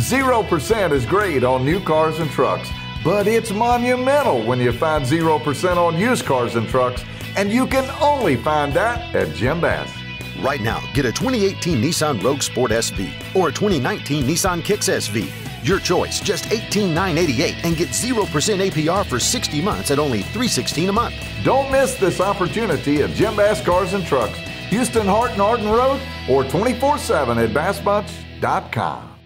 0% is great on new cars and trucks, but it's monumental when you find 0% on used cars and trucks, and you can only find that at Jim Bass. Right now, get a 2018 Nissan Rogue Sport SV or a 2019 Nissan Kicks SV. Your choice, just $18,988 and get 0% APR for 60 months at only $316 a month. Don't miss this opportunity at Jim Bass Cars and Trucks, Houston Harte and Arden Road, or 24 7 at bassbunch.com.